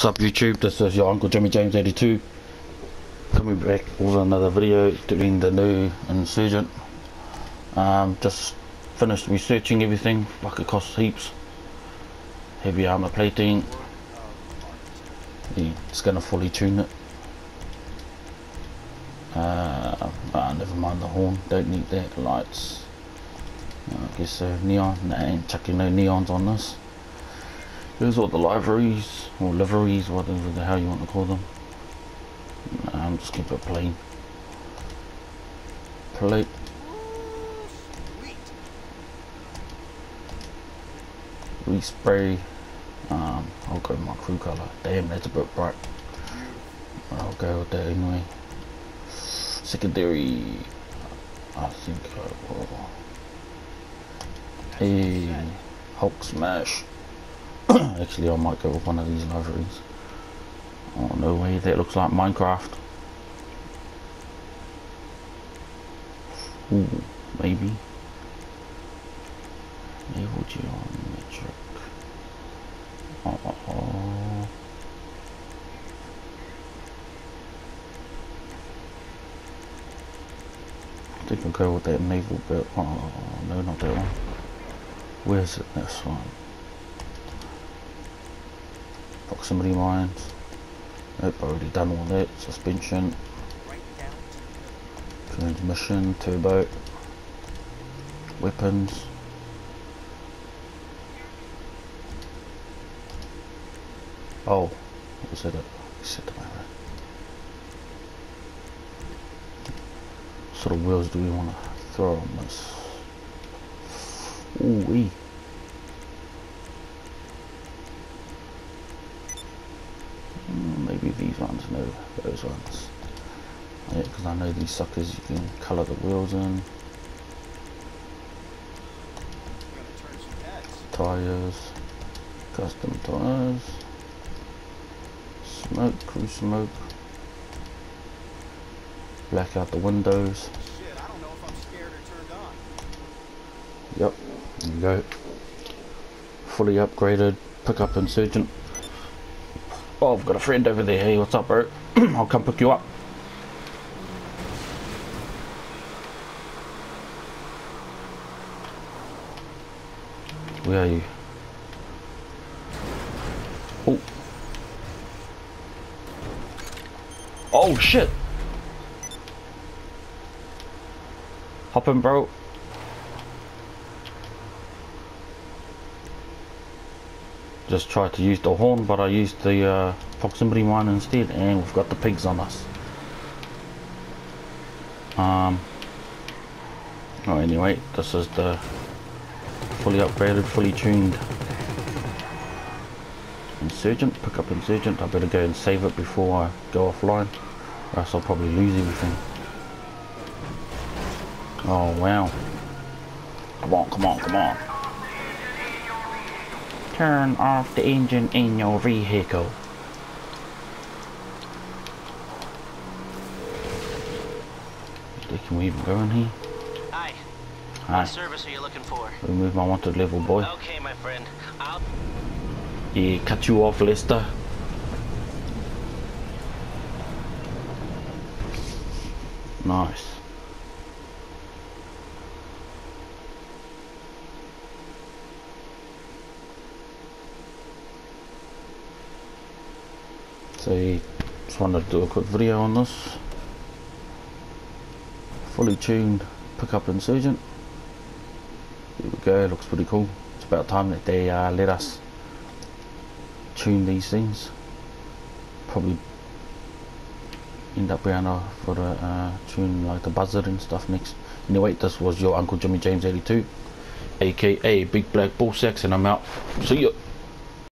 Sup YouTube, this is your Uncle Jimmy James 82 coming back with another video doing the new Insurgent. Um, just finished researching everything, like it costs heaps. Heavy armor plating. Yeah, it's gonna fully tune it. Uh, ah, never mind the horn, don't need that, lights. I guess uh, neon, nah, ain't chucking no neons on this Here's all the liveries, or liveries, whatever the hell you want to call them. Nah, I'm just keep it plain. Plate. Respray. Um, I'll go my crew color. Damn, that's a bit bright. I'll go with that anyway. Secondary. I think I will. Hey, Hulk smash. Actually, I might go with one of these liveries. Oh, no way, that looks like Minecraft. Ooh, maybe. Naval geometric. Oh, oh, oh. I think I'll go with that naval bit. Oh, no, not that one. Where's it, this one? Proximity mines. Nope, already done all that. Suspension. Transmission, turbo. Weapons. Oh, what was it? Set my What sort of wheels do we want to throw on this? Ooh wee. No, those ones. Yeah, because I know these suckers you can colour the wheels in. Tyres, custom tyres, smoke, crew smoke, black out the windows. Yep, there you go. Fully upgraded pickup insurgent. Oh, I've got a friend over there. Hey, what's up, bro? I'll come pick you up. Where are you? Oh. Oh, shit. Hop in, bro. Just tried to use the horn but I used the uh, proximity mine instead and we've got the pigs on us. Um, oh anyway this is the fully upgraded fully tuned insurgent pick up insurgent. I better go and save it before I go offline or else I'll probably lose everything. Oh wow. Come on come on come on turn off the engine in your vehicle. Can we even go in here? Hi. Hi. What service are you looking for? Remove my wanted level, boy. Okay, my friend. I'll... Yeah, cut you off, Lester. Nice. So just wanted to do a quick video on this. Fully tuned pickup insurgent. Here we go, looks pretty cool. It's about time that they uh, let us tune these things. Probably end up around uh, for the uh, tune like the Buzzard and stuff next. Anyway, this was your Uncle Jimmy James 82, aka Big Black Bull Sacks, and I'm out. See ya.